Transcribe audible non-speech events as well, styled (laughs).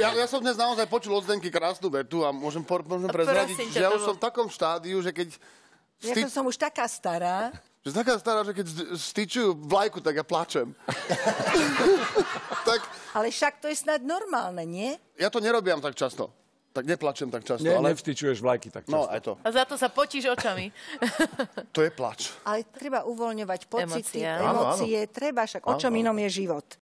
ja, ja som dnes naozaj počul od Zdenky krásnu vetu a môžem, por, môžem prezradiť, že ja už som v takom štádiu, že keď... Sti... Ja som už taká stará. Že taká stará, že keď styčujú vlajku, tak ja plačem. (laughs) tak... Ale však to je snad normálne, nie? Ja to nerobiam tak často tak neplačem tak často. Ne, ale... Nevstyčuješ vlajky tak no, často. No, aj to. A za to sa potíš očami. (laughs) to je plač. Ale treba uvoľňovať pocity, emócie, emócie áno, áno. treba, však áno, o čom áno. inom je život.